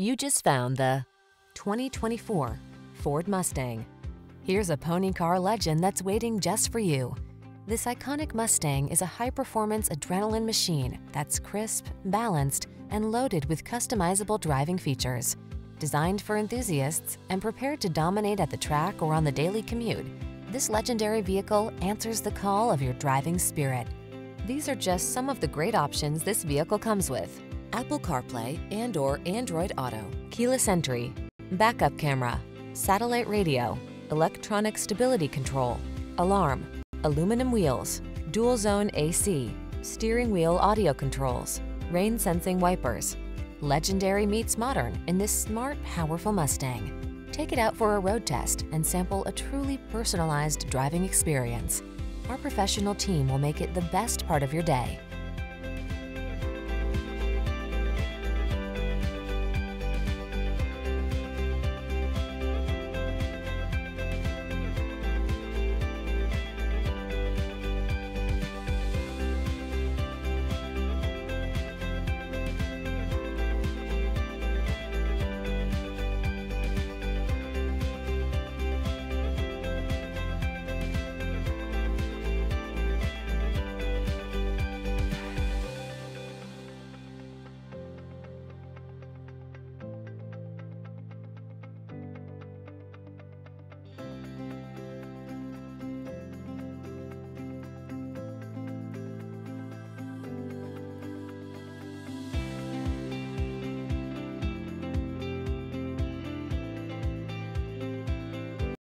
You just found the 2024 Ford Mustang. Here's a pony car legend that's waiting just for you. This iconic Mustang is a high-performance adrenaline machine that's crisp, balanced, and loaded with customizable driving features. Designed for enthusiasts and prepared to dominate at the track or on the daily commute, this legendary vehicle answers the call of your driving spirit. These are just some of the great options this vehicle comes with. Apple CarPlay and or Android Auto, keyless entry, backup camera, satellite radio, electronic stability control, alarm, aluminum wheels, dual zone AC, steering wheel audio controls, rain sensing wipers. Legendary meets modern in this smart, powerful Mustang. Take it out for a road test and sample a truly personalized driving experience. Our professional team will make it the best part of your day.